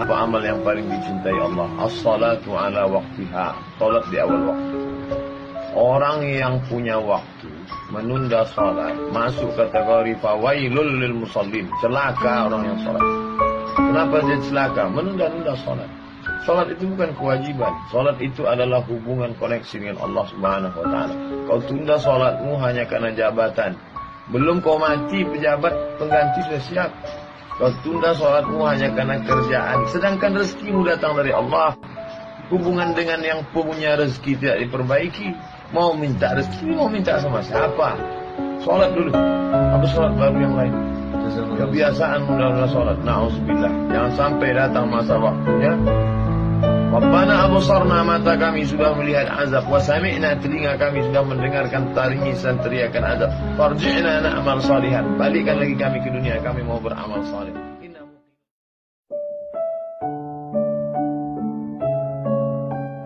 Apa amal yang paling dicintai Allah? As-salatu ala waktiha. Salat di awal waktu. Orang yang punya waktu menunda salat masuk kategori fawailul lil musallin. Celaka orang yang salat. Kenapa dia celaka? Menunda-nunda salat. Salat itu bukan kewajiban. Salat itu adalah hubungan koneksi dengan Allah Subhanahu wa taala. Kau tunda salatmu hanya karena jabatan. Belum kau mati pejabat pengganti sudah siap. Kau tunda sholatmu hanya karena kerjaan. Sedangkan rezekimu datang dari Allah. Hubungan dengan yang punya rezeki tidak diperbaiki. Mau minta rezeki, mau minta sama siapa? Sholat dulu. Apa sholat baru yang lain? Kebiasaan mudah-mudahan sholat. Na'udzubillah. Jangan sampai datang masa waktunya. Rabbana abusarna mata kami sudah melihat azab wa sami'na telinga kami sudah mendengarkan taringisan teriakan azab. Farji'na na'mal salihan. Balikkan lagi kami ke dunia kami mau beramal saleh.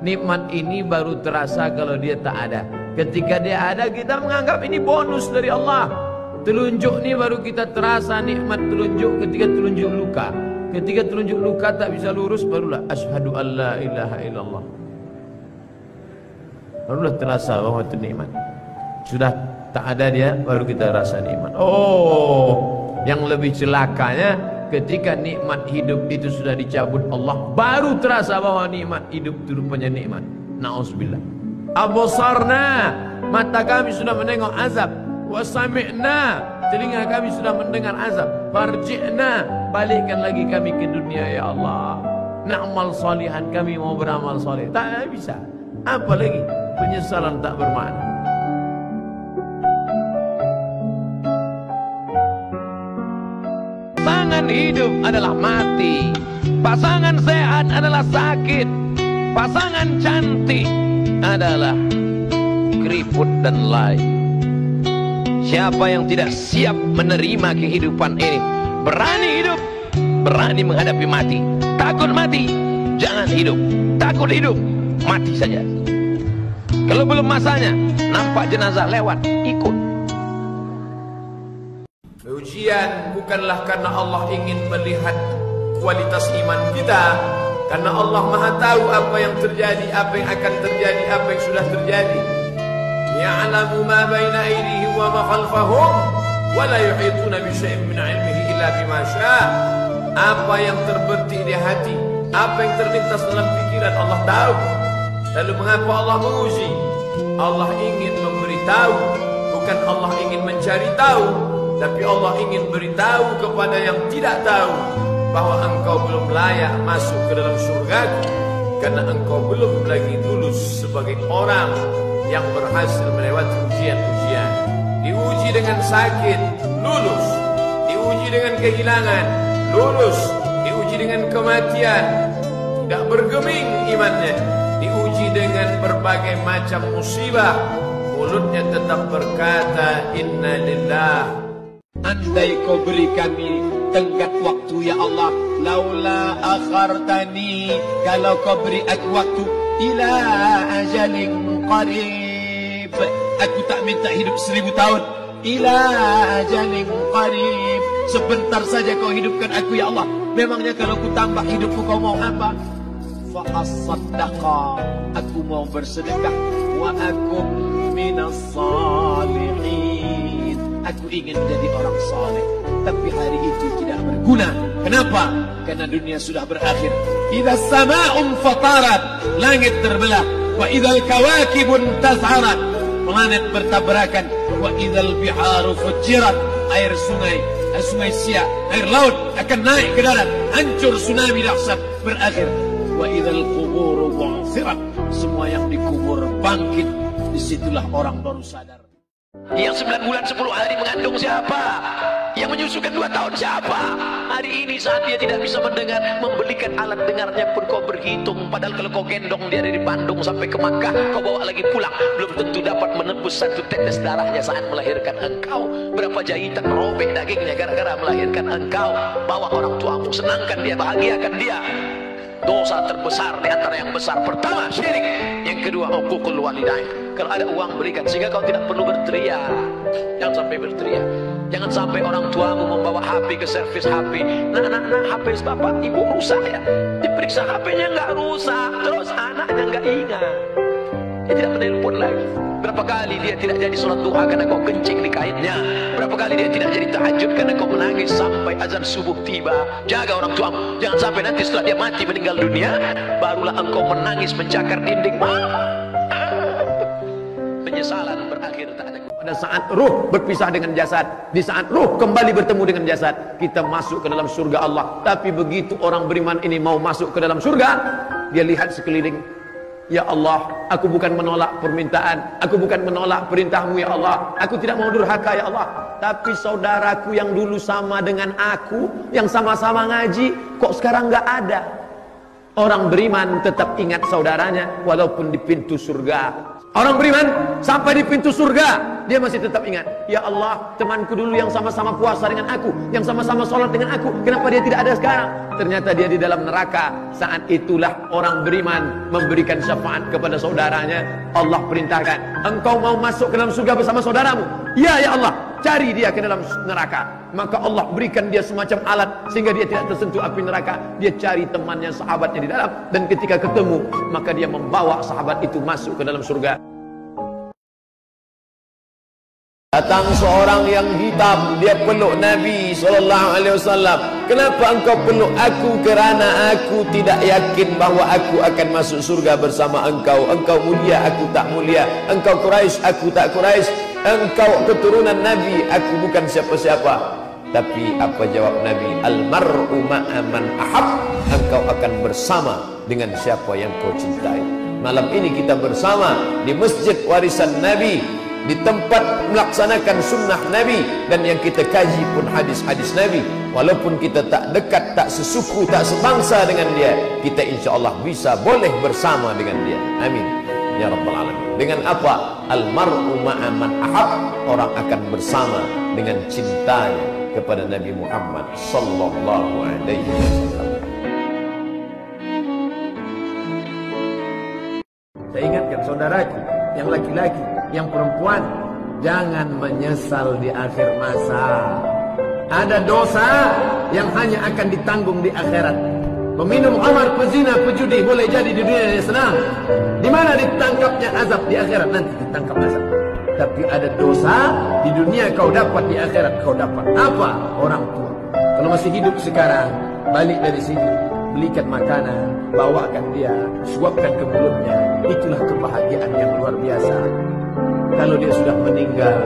Nikmat ini baru terasa kalau dia tak ada. Ketika dia ada kita menganggap ini bonus dari Allah. Telunjuk ni baru kita terasa nikmat telunjuk ketika telunjuk luka. Ketika telunjuk luka tak bisa lurus barulah asyhadu alla ilaha illallah. Barulah terasa bahwa itu nikmat. Sudah tak ada dia baru kita rasa nikmat. Oh, yang lebih celakanya ketika nikmat hidup itu sudah dicabut Allah baru terasa bahwa nikmat hidup itu rupanya nikmat. Nauzubillah. Absarna mata kami sudah menengok azab wasami'na telinga kami sudah mendengar azab farji'na balikkan lagi kami ke dunia ya Allah. Na'mal salihan kami mau beramal saleh tak bisa. Apa lagi? Penyesalan tak bermakna. Pasangan hidup adalah mati. Pasangan sehat adalah sakit. Pasangan cantik adalah keriput dan lain. Siapa yang tidak siap menerima kehidupan ini berani hidup. Berani menghadapi mati. Takut mati. Jangan hidup. Takut hidup. Mati saja. Kalau belum masanya nampak jenazah lewat ikut. Ujian bukanlah karena Allah ingin melihat kualitas iman kita. Karena Allah maha tahu apa yang terjadi apa yang akan terjadi apa yang sudah terjadi. Ya'lamu ma baina aydihim wa ma khalfahum wa la yuhituna bi syai'in min 'ilmihi ila bimasya apa yang terberti di hati apa yang terlintas dalam pikiran Allah tahu. Lalu mengapa Allah menguji? Allah ingin memberitahu bukan Allah ingin mencari tahu tapi Allah ingin beritahu kepada yang tidak tahu bahwa engkau belum layak masuk ke dalam surga. Karena engkau belum lagi lulus sebagai orang yang berhasil melewati ujian-ujian. Diuji dengan sakit lulus. Diuji dengan kehilangan, lulus. Diuji dengan kematian, tidak bergeming imannya. Diuji dengan berbagai macam musibah, mulutnya tetap berkata Inna lillah. Andai kau beri kami tenggat waktu ya Allah Laula akhartani Kalau kau beri aku waktu Ila ajalin qarib Aku tak minta hidup seribu tahun Ila ajalin qarib Sebentar saja kau hidupkan aku ya Allah. Memangnya kalau ku tambah hidupku kau mau apa? Fa'asaddaqa. Aku mau bersedekah. Wa aku minas salihin. Aku ingin jadi orang saleh Tapi hari itu tidak berguna. Kenapa? Karena dunia sudah berakhir. Idza sama'un fatarat Langit terbelah. Wa idzal kawakibun tas'arat Planet bertabrakan. Wa idzal biharu fujirat Air sungai sungai siak air laut akan naik ke darat. Hancur tsunami dahsyat berakhir. Wa idzal quburu bu'thirat semua yang dikubur bangkit di situlah orang baru sadar. Yang 9 bulan 10 hari mengandung siapa? Yang menyusukan 2 tahun siapa? Hari ini saat dia tidak bisa mendengar Membelikan alat dengarnya pun kau berhitung. Padahal kalau kau gendong dia dari Bandung sampai ke Makkah Kau bawa lagi pulang. Belum tentu dapat menembus satu tetes darahnya saat melahirkan engkau. Berapa jahitan robek dagingnya gara-gara melahirkan engkau? Bawa orang tuamu senangkan dia, bahagiakan dia. Dosa terbesar di antara yang besar pertama syirik. Yang kedua hukukul walidain. Kalau ada uang berikan sehingga kau tidak perlu berteriak. Jangan sampai berteriak Jangan sampai orang tuamu membawa HP ke servis HP. Nah, nah, nah, HP bapak ibu rusak ya. Diperiksa HP-nya nggak rusak, terus anaknya nggak ingat. Dia tidak menelpon lagi. Berapa kali dia tidak jadi sholat duha karena kau kencing di kainnya. Berapa kali dia tidak jadi tahajud karena kau menangis sampai azan subuh tiba. Jaga orang tuamu. Jangan sampai nanti setelah dia mati meninggal dunia, barulah engkau menangis mencakar dinding. Penyesalan berakhir tak ada. Pada saat ruh berpisah dengan jasad, di saat ruh kembali bertemu dengan jasad, kita masuk ke dalam surga Allah. Tapi begitu orang beriman ini mau masuk ke dalam surga, dia lihat sekeliling. Ya Allah, aku bukan menolak permintaan, aku bukan menolak perintahmu ya Allah. Aku tidak mau durhaka ya Allah. Tapi saudaraku yang dulu sama dengan aku, yang sama-sama ngaji, kok sekarang nggak ada? Orang beriman tetap ingat saudaranya walaupun di pintu surga. Orang beriman sampai di pintu surga dia masih tetap ingat. Ya Allah, temanku dulu yang sama-sama puasa dengan aku, yang sama-sama sholat dengan aku, kenapa dia tidak ada sekarang? Ternyata dia di dalam neraka. Saat itulah orang beriman memberikan syafaat kepada saudaranya. Allah perintahkan, engkau mau masuk ke dalam surga bersama saudaramu? Ya ya Allah, cari dia ke dalam neraka. Maka Allah berikan dia semacam alat sehingga dia tidak tersentuh api neraka. Dia cari temannya, sahabatnya di dalam dan ketika ketemu, maka dia membawa sahabat itu masuk ke dalam surga. Datang seorang yang hitam, dia peluk Nabi sallallahu alaihi wasallam. Kenapa engkau peluk aku? Kerana aku tidak yakin bahawa aku akan masuk surga bersama engkau. Engkau mulia, aku tak mulia. Engkau Quraisy, aku tak Quraisy. Engkau keturunan Nabi, aku bukan siapa-siapa. Tapi apa jawab Nabi? Al-mar'u ma'aman ahab. Engkau akan bersama dengan siapa yang kau cintai. Malam ini kita bersama di Masjid Warisan Nabi di tempat melaksanakan sunnah Nabi dan yang kita kaji pun hadis-hadis Nabi walaupun kita tak dekat, tak sesuku, tak sebangsa dengan dia kita insya Allah bisa boleh bersama dengan dia amin ya Rabbal Alamin dengan apa? almar'u ma'aman ahab orang akan bersama dengan cintanya kepada Nabi Muhammad sallallahu alaihi wasallam saya ingatkan saudaraku yang laki-laki yang perempuan jangan menyesal di akhir masa. Ada dosa yang hanya akan ditanggung di akhirat. Peminum khamar, pezina, pejudi boleh jadi di dunia senang. Di mana ditangkapnya azab di akhirat nanti ditangkap azab. Tapi ada dosa di dunia kau dapat di akhirat kau dapat apa? Orang tua. Kalau masih hidup sekarang, balik dari sini, belikan makanan, bawakan dia, suapkan ke mulutnya. Itulah kebahagiaan yang luar biasa. Kalau dia sudah meninggal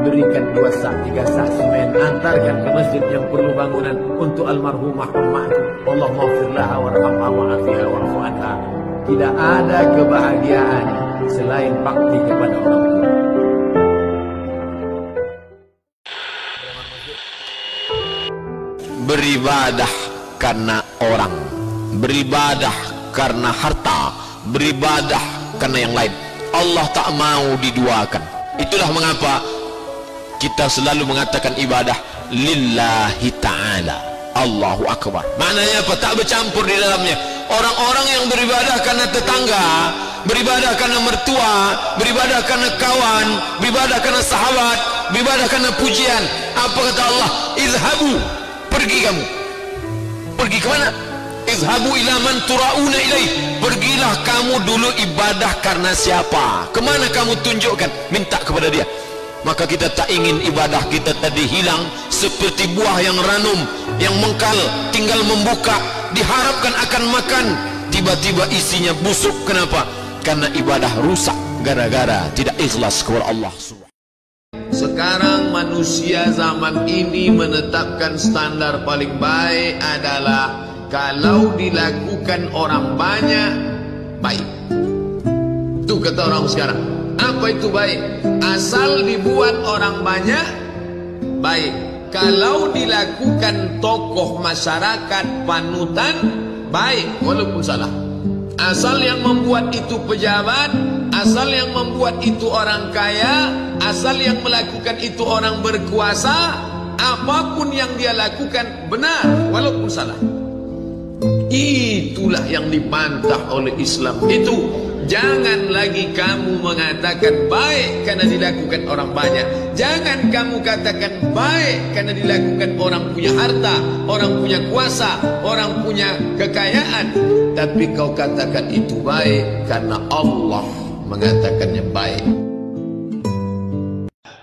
Berikan dua sak, tiga sak semen Antarkan ke masjid yang perlu bangunan Untuk almarhumah umatku Allah maafirlah warhamha wa'afiha warfu'anha. Tidak ada kebahagiaan Selain bakti kepada orang Beribadah karena orang Beribadah karena harta Beribadah karena yang lain. Allah tak mau diduakan. Itulah mengapa kita selalu mengatakan ibadah lillahi ta'ala Allahu Akbar. Maknanya apa? tak bercampur di dalamnya. Orang-orang yang beribadah karena tetangga beribadah karena mertua beribadah karena kawan beribadah karena sahabat beribadah karena pujian. Apa kata Allah? Izhabu pergi kamu. Pergi ke mana? Izhabu ila man turauna ilaih. Pergilah kamu dulu ibadah karena siapa? Kemana kamu tunjukkan? Minta kepada dia. Maka kita tak ingin ibadah kita tadi hilang seperti buah yang ranum yang mengkal tinggal membuka diharapkan akan makan. Tiba-tiba isinya busuk kenapa? Karena ibadah rusak gara-gara tidak ikhlas kepada Allah sekarang manusia zaman ini menetapkan standar paling baik adalah kalau dilakukan orang banyak baik. Itu kata orang sekarang. Apa itu baik? Asal dibuat orang banyak baik kalau dilakukan tokoh masyarakat panutan baik walaupun salah asal yang membuat itu pejabat asal yang membuat itu orang kaya asal yang melakukan itu orang berkuasa apapun yang dia lakukan benar walaupun salah Itulah yang dibantah oleh Islam. Itu Jangan lagi kamu mengatakan baik karena dilakukan orang banyak. Jangan kamu katakan baik karena dilakukan orang punya harta, orang punya kuasa, orang punya kekayaan. Tapi kau katakan itu baik karena Allah mengatakannya baik.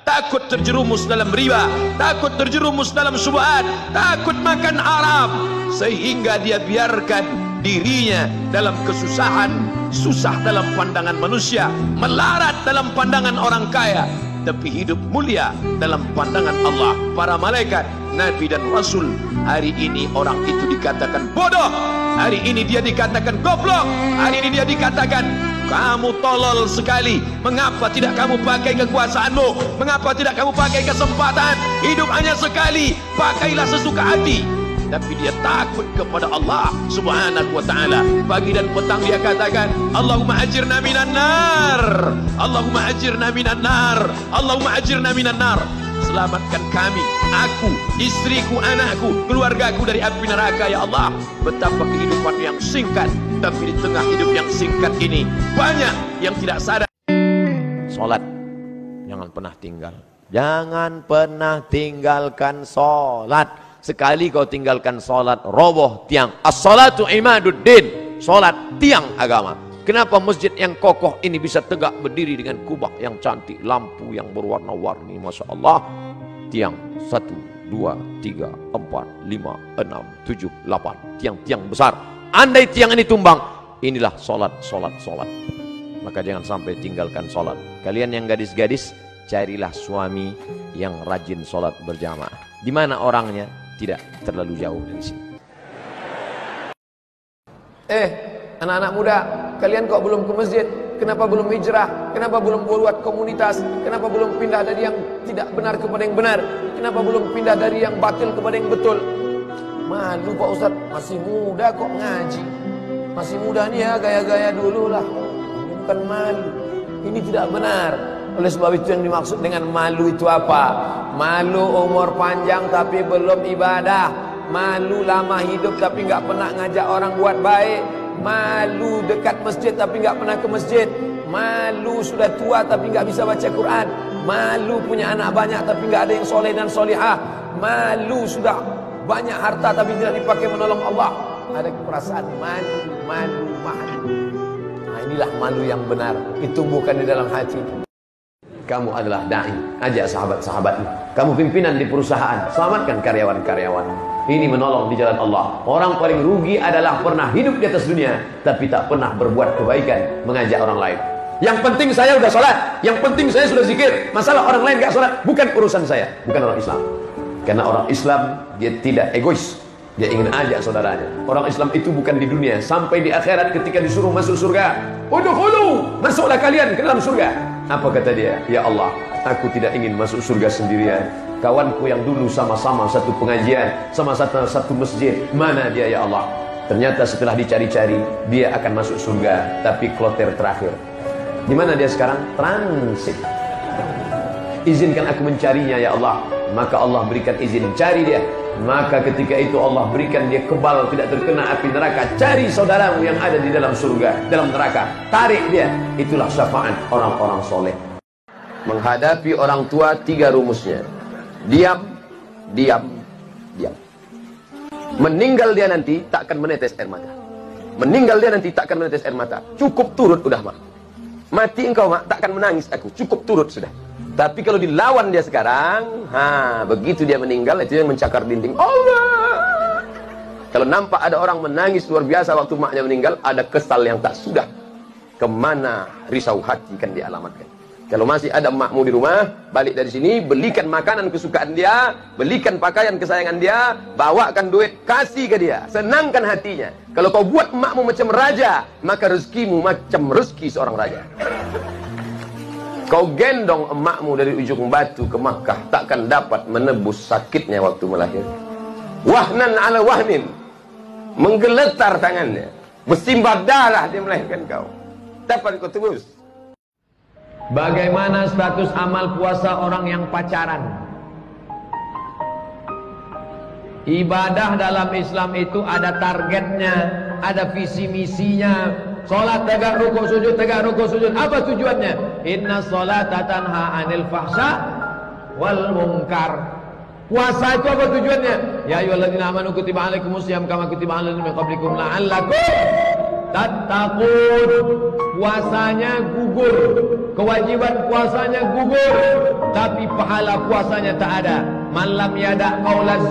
Takut terjerumus dalam riba, takut terjerumus dalam subhat, takut makan haram sehingga dia biarkan dirinya dalam kesusahan susah dalam pandangan manusia melarat dalam pandangan orang kaya tapi hidup mulia dalam pandangan Allah para malaikat nabi dan rasul. Hari ini orang itu dikatakan bodoh hari ini dia dikatakan goblok hari ini dia dikatakan kamu tolol sekali. Mengapa tidak kamu pakai kekuasaanmu? Mengapa tidak kamu pakai kesempatan? Hidup hanya sekali. Pakailah sesuka hati tapi dia takut kepada Allah Subhanahu wa taala. Pagi dan petang dia katakan, Allahumma ajirna minan nar. Allahumma ajirna minan nar. Allahumma ajirna minan nar. Selamatkan kami, aku, istriku, anakku, keluargaku dari api neraka ya Allah. Betapa kehidupan yang singkat, tapi di tengah hidup yang singkat ini banyak yang tidak sadar. Salat jangan pernah tinggal. Jangan pernah tinggalkan salat. Sekali kau tinggalkan solat, roboh tiang. As-salatu imaduddin. Solat tiang agama. Kenapa masjid yang kokoh ini bisa tegak berdiri dengan kubah yang cantik, lampu yang berwarna-warni, masya Allah. Tiang satu, dua, tiga, empat, lima, enam, tujuh, delapan. Tiang-tiang besar. Andai tiang ini tumbang, inilah solat, solat, solat. Maka jangan sampai tinggalkan solat. Kalian yang gadis-gadis, carilah suami yang rajin solat berjamaah. Di mana orangnya? Tidak terlalu jauh dari sini. Eh, anak-anak muda, kalian kok belum ke masjid? Kenapa belum hijrah? Kenapa belum buat komunitas? Kenapa belum pindah dari yang tidak benar kepada yang benar? Kenapa belum pindah dari yang batil kepada yang betul? Malu Pak Ustaz, masih muda kok ngaji. Masih muda nih ya, gaya-gaya dulu lah. Bukan malu. Ini tidak benar. Oleh sebab itu yang dimaksud dengan malu itu apa? Malu umur panjang tapi belum ibadah. Malu lama hidup tapi nggak pernah ngajak orang buat baik. Malu dekat masjid tapi nggak pernah ke masjid. Malu sudah tua tapi nggak bisa baca Quran. Malu punya anak banyak tapi nggak ada yang soleh dan solihah. Malu sudah banyak harta tapi tidak dipakai menolong Allah. Ada perasaan malu, malu, malu. Nah inilah malu yang benar. Ditumbuhkan di dalam hati. Kamu adalah da'i. Ajak sahabat-sahabatmu. Kamu pimpinan di perusahaan. Selamatkan karyawan-karyawan. Ini menolong di jalan Allah. Orang paling rugi adalah pernah hidup di atas dunia. Tapi tak pernah berbuat kebaikan. Mengajak orang lain. Yang penting saya sudah sholat. Yang penting saya sudah zikir. Masalah orang lain gak sholat. Bukan urusan saya. Bukan orang Islam. Karena orang Islam dia tidak egois. Dia ingin ajak saudaranya. Orang Islam itu bukan di dunia. Sampai di akhirat ketika disuruh masuk surga. Udukhulu. Masuklah kalian ke dalam surga. Apa kata dia? Ya Allah, aku tidak ingin masuk surga sendirian. Kawanku yang dulu sama-sama satu pengajian, sama satu satu masjid, mana dia ya Allah? Ternyata setelah dicari-cari, dia akan masuk surga, tapi kloter terakhir. Di mana dia sekarang? Transit. Izinkan aku mencarinya ya Allah. Maka Allah berikan izin cari dia. Maka ketika itu Allah berikan dia kebal tidak terkena api neraka. Cari saudaramu yang ada di dalam surga, dalam neraka. Tarik dia. Itulah syafaat orang-orang soleh. Menghadapi orang tua tiga rumusnya. Diam, diam, diam. Meninggal dia nanti tak akan menetes air mata. Meninggal dia nanti tak akan menetes air mata. Cukup turut udah mak. Mati engkau mak tak akan menangis aku. Cukup turut sudah. Tapi kalau dilawan dia sekarang, ha, begitu dia meninggal itu yang mencakar dinding. Allah. Kalau nampak ada orang menangis luar biasa waktu maknya meninggal, ada kesal yang tak sudah. Ke mana risau hati kan dialamatkan. Kalau masih ada makmu di rumah, balik dari sini, belikan makanan kesukaan dia, belikan pakaian kesayangan dia, bawakan duit, kasih ke dia, senangkan hatinya. Kalau kau buat makmu macam raja, maka rezekimu macam rezeki seorang raja. Kau gendong emakmu dari ujung batu ke Makkah takkan dapat menebus sakitnya waktu melahirkan. Wahnan ala wahnin. Menggeletar tangannya. Bersimbah darah dia melahirkan kau. Dapat kau tebus. Bagaimana status amal puasa orang yang pacaran? Ibadah dalam Islam itu ada targetnya, ada visi misinya, Salat tegak rukuk sujud tegak rukuk sujud. Apa tujuannya? Inna salata tanha 'anil fahsya wal munkar. Puasa itu apa tujuannya? Ya ayyuhalladzina amanu kutiba alaikumusiyam kama kutiba alal min qablikum la'allakum tattaqun. Puasanya gugur, kewajiban puasanya gugur, tapi pahala puasanya tak ada. Malam yada qaulaz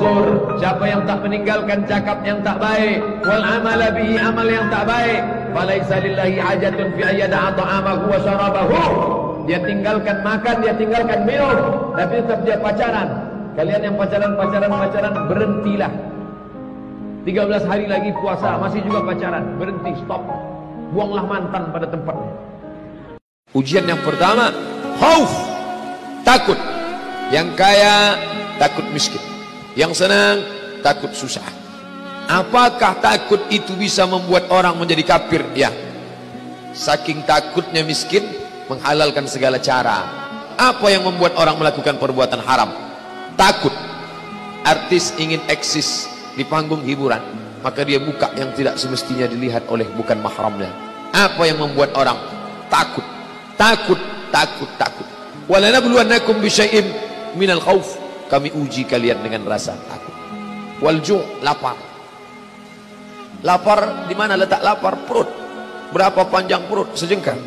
siapa yang tak meninggalkan cakap yang tak baik, wal amala bihi amal yang tak baik, falaisa lillahi hajatun fi ayyada ta'amahu wa syarabahu. Dia tinggalkan makan, dia tinggalkan minum, tapi tetap dia pacaran. Kalian yang pacaran-pacaran pacaran berhentilah. 13 hari lagi puasa masih juga pacaran, berhenti stop. Buanglah mantan pada tempatnya. Ujian yang pertama, khauf, takut. Yang kaya takut miskin. Yang senang takut susah. Apakah takut itu bisa membuat orang menjadi kafir? Ya. Saking takutnya miskin menghalalkan segala cara. Apa yang membuat orang melakukan perbuatan haram? takut artis ingin eksis di panggung hiburan maka dia buka yang tidak semestinya dilihat oleh bukan mahramnya apa yang membuat orang takut takut takut takut walanabluwannakum bisyai'im minal khauf kami uji kalian dengan rasa takut wal lapar lapar di mana letak lapar? Perut. Berapa panjang perut? Sejengkal.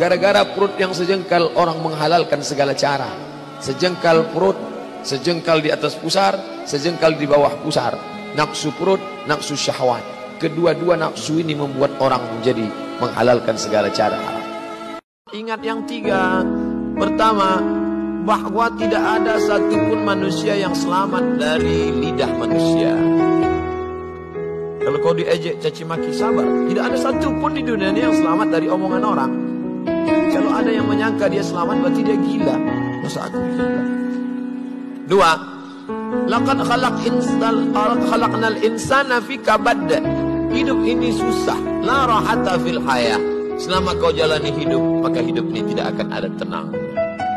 Gara-gara perut yang sejengkal orang menghalalkan segala cara. Sejengkal perut sejengkal di atas pusar sejengkal di bawah pusar. Nafsu perut nafsu syahwat. Kedua-dua nafsu ini membuat orang menjadi menghalalkan segala cara ingat yang tiga. Pertama bahwa tidak ada satupun manusia yang selamat dari lidah manusia kalau kau diejek caci maki sabar tidak ada satupun di dunia ini yang selamat dari omongan orang kalau ada yang menyangka dia selamat berarti dia gila masa aku gila Dua, laqad khalaq insal khalaqnal insana fi kabad. Hidup ini susah, la rahata fil hayah. Selama kau jalani hidup, maka hidup ini tidak akan ada tenang.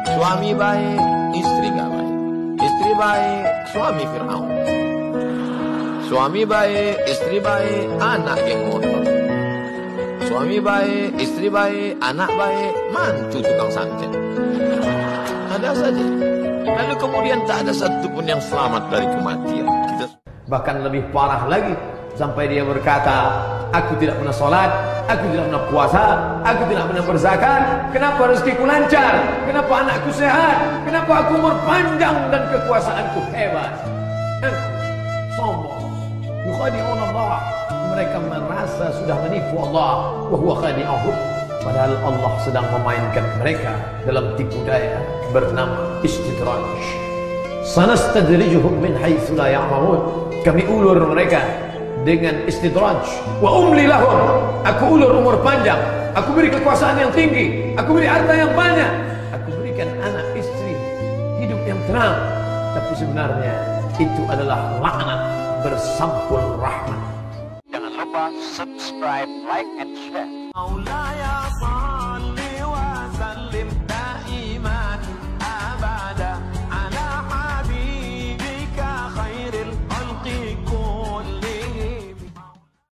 Suami baik, istri gak baik. Istri baik, suami Fir'aun. Suami baik, istri baik, anak geng motor. Suami baik, istri baik, anak baik, mantu tukang santet. Ada saja. Lalu kemudian tak ada satupun yang selamat dari kematian. Kita... Bahkan lebih parah lagi. Sampai dia berkata, aku tidak pernah sholat, aku tidak pernah puasa, aku tidak pernah berzakat. Kenapa rezekiku lancar? Kenapa anakku sehat? Kenapa aku umur panjang dan kekuasaanku hebat? Eh. Yukhadi'un Allah. Mereka merasa sudah menipu Allah. Wahuwa khadi'ahum. Padahal Allah sedang memainkan mereka dalam tipu daya bernama istidraj. Sanastadrijuhum min haitsu la ya'lamun. Kami ulur mereka dengan istidraj. Wa umli lahum. Aku ulur umur panjang. Aku beri kekuasaan yang tinggi. Aku beri harta yang banyak. Aku berikan anak istri hidup yang tenang. Tapi sebenarnya itu adalah laknat bersampul rahmat. Jangan lupa subscribe, like, and share.